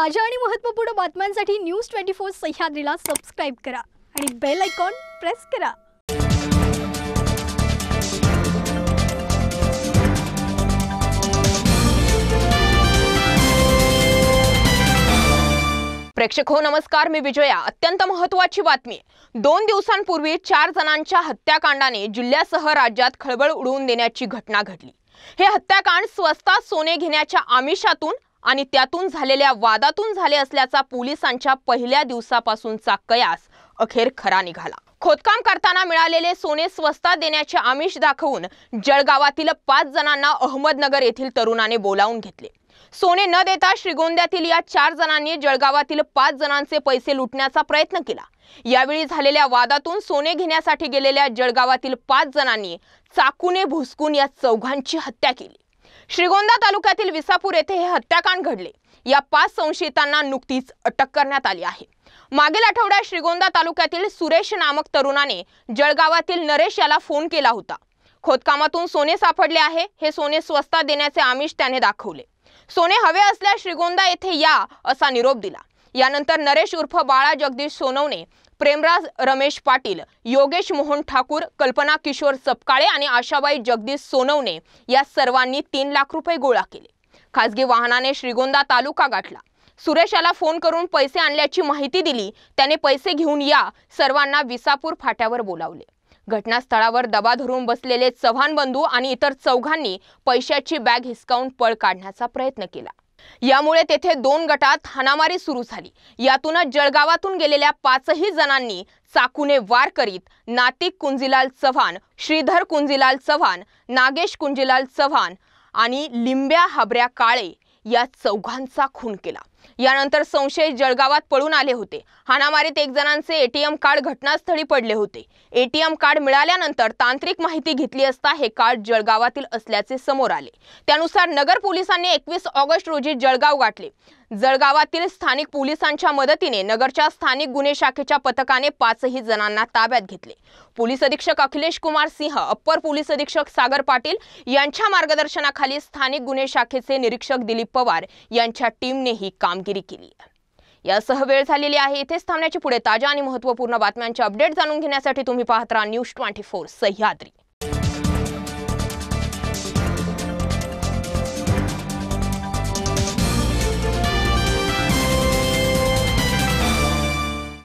ताज्या आणि महत्त्वपूर्ण बातम्यांसाठी न्यूज ट्वेंटी फोर सह्याद्रीला सबस्क्राईब करा आणि बेल आयकॉन प्रेस करा. प्रेक्षक हो नमस्कार. मी विजया. अत्यंत महत्वाची बातमी. दोन दिवसांपूर्वी चार जणांच्या हत्याकांडाने जिल्ह्यासह राज्यात खळबळ उडवून देण्याची घटना घडली. हे हत्याकांड स्वस्तात सोने घेण्याच्या आमिषातून आणि त्यातून झालेल्या वादातून झाले असल्याचा पोलिसांच्या पहिल्या दिवसापासूनचा कयास अखेर खरा निघाला. खोदकाम करताना मिळालेले सोने स्वस्तात देण्याचे आमिष दाखवून जळगावातील पाच जणांना अहमदनगर येथील तरुणाने बोलावून घेतले. सोने न देता श्रीगोंद्यातील या चार जणांनी जळगावातील पाच जणांचे पैसे लुटण्याचा प्रयत्न केला. यावेळी झालेल्या वादातून सोने घेण्यासाठी गेलेल्या जळगावातील पाच जणांनी चाकूने भुसकून या चौघांची हत्या केली. श्रीगोंदा तालुक्यातील विसापूर येथे हे हत्याकांड घडले. या पाच संशयितांना नुकतीच अटक करण्यात आली आहे. मागील आठवड्यात श्रीगोंदा तालुक्यातील सुरेश नामक तरुणाने जळगावातील नरेश याला फोन केला होता. खोदकामातून सोने सापडले आहे हे सोने स्वस्तात देण्याचे आमिष त्याने दाखवले. सोने हवे असल्यास श्रीगोंदा येथे या असा निरोप दिला. यानंतर नरेश उर्फ बाळा जगदीश सोनवणे प्रेमराज रमेश पाटील योगेश मोहन ठाकूर कल्पना किशोर सपकाळे आणि आशाबाई जगदीश सोनवणे या सर्वांनी तीन लाख रुपये गोळा केले. खासगी वाहनाने श्रीगोंदा तालुका गाठला. सुरेशाला फोन करून पैसे आणल्याची माहिती दिली. त्याने पैसे घेऊन या सर्वांना विसापूर फाट्यावर बोलावले. घटनास्थळावर दबा धरून बसलेले चव्हाण बंधू आणि इतर चौघांनी पैशाची बॅग हिसकावून पळ काढण्याचा प्रयत्न केला. यामुळे तेथे दोन गटात हाणामारी सुरू झाली. यातूनच जळगावातून गेलेल्या पाचही जणांनी चाकूने वार करीत नातिक कुंजीलाल चव्हाण श्रीधर कुंजीलाल चव्हाण नागेश कुंजीलाल चव्हाण आणि लिंब्या हाबऱ्या काळे या चौघांचा खून केला. यानंतर संशयित जळगावात पळून आले होते. हाणामारीत एक जणांचे एटीएम कार्ड घटनास्थळी पडले होते. एटीएम कार्ड मिळाल्यानंतर तांत्रिक माहिती घेतली असता हे कार्ड जळगावातील असल्याचे समोर आले. त्यानुसार नगर पोलिसांनी एकवीस ऑगस्ट रोजी जळगाव गाठले. जळगावातील स्थानिक पोलिसांच्या मदतीने नगरच्या स्थानिक गुन्हे शाखेच्या पथकाने पाचही जणांना ताब्यात घेतले. पोलीस अधीक्षक अखिलेश कुमार सिंह अप्पर पोलीस अधीक्षक सागर पाटील यांच्या मार्गदर्शनाखाली स्थानिक गुन्हे शाखेचे निरीक्षक दिलीप पवार यांच्या टीमने ही कामगिरी केली यासह वेळ झालेली आहे. इथेच थांबण्याची पुढे ताज्या आणि महत्त्वपूर्ण बातम्यांचे अपडेट जाणून घेण्यासाठी तुम्ही पाहत राहा न्यूज ट्वेंटी फोर सह्याद्री.